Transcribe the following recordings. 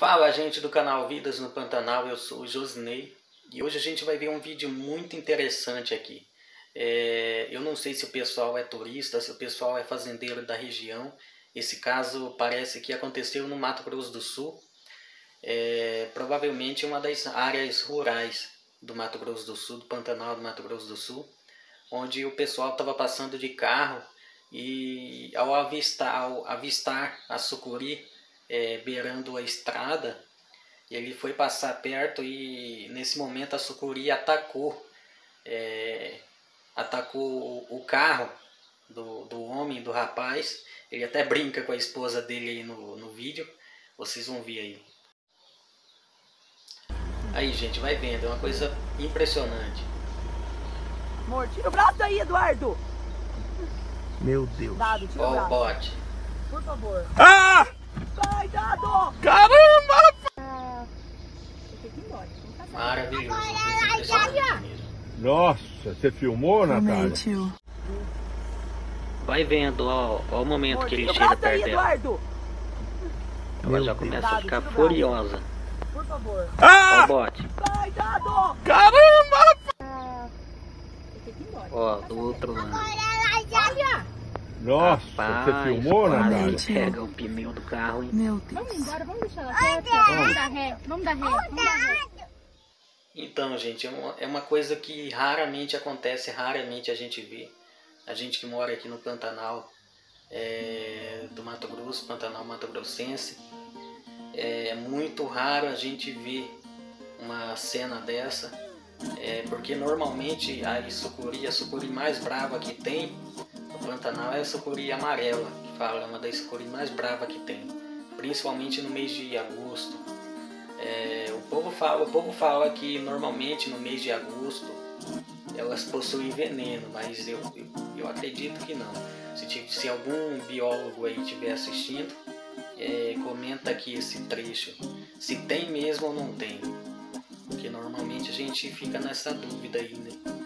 Fala gente do canal Vidas no Pantanal, eu sou o Josinei e hoje a gente vai ver um vídeo muito interessante aqui. É, eu não sei se o pessoal é turista, se o pessoal é fazendeiro da região. Esse caso parece que aconteceu no Mato Grosso do Sul, é, provavelmente uma das áreas rurais do Mato Grosso do Sul, do Pantanal do Mato Grosso do Sul, onde o pessoal estava passando de carro e ao avistar, ao avistar a sucuri é, beirando a estrada, ele foi passar perto e nesse momento a sucuri atacou, é, atacou o carro do, do homem, do rapaz. Ele até brinca com a esposa dele aí no, no vídeo, vocês vão ver aí. Aí gente, vai vendo, é uma coisa impressionante. Amor, tira o braço daí, Eduardo! Meu Deus. Dado, tira o braço. bote. Por favor. Ah! Vai, Dado! Caramba! Tem que ir embora. Vamos casar. Maravilhoso. Nossa, você filmou, Natália? Vai vendo, ó, ó o momento que ele chega perto dela. Eduardo! Ela Meu já Deus. começa a ficar furiosa. Por favor. Ó o Ah! bote. Vai, Dado! Caramba! Tem que ir embora. Ó, do outro lado. Nossa, Rapaz, você filmou, Natália? pega o pneu do carro, hein? Meu Deus. Vamos embora, vamos deixar ela quieta. Vamos dar ré, vamos dar ré, vamos dar ré. Então, gente, é uma, é uma coisa que raramente acontece, raramente a gente vê. A gente que mora aqui no Pantanal é, do Mato Grosso, Pantanal Mato Grossense, é muito raro a gente ver uma cena dessa, é, porque normalmente a sucuri, a sucuri mais brava que tem Pantanal é a sucuri amarela, que fala, é uma das sucuri mais bravas que tem, principalmente no mês de agosto. É, o povo fala, o povo fala que normalmente no mês de agosto elas possuem veneno, mas eu, eu, eu acredito que não. Se, se algum biólogo aí estiver assistindo, é, comenta aqui esse trecho. Se tem mesmo ou não tem. Porque normalmente a gente fica nessa dúvida aí, né?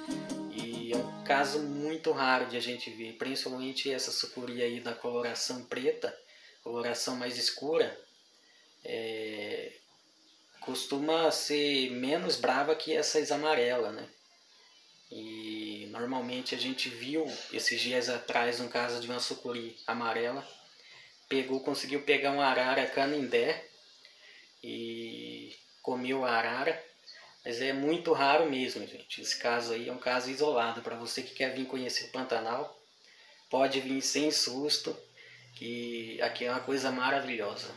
Um caso muito raro de a gente ver, principalmente essa sucuri aí da coloração preta, coloração mais escura. É, costuma ser menos brava que essas amarelas, né? E normalmente a gente viu esses dias atrás um caso de uma sucuri amarela, pegou, conseguiu pegar uma arara canindé e comeu a arara, mas é muito raro mesmo, gente. Esse caso aí é um caso isolado para você que quer vir conhecer o Pantanal, pode vir sem susto, que aqui é uma coisa maravilhosa.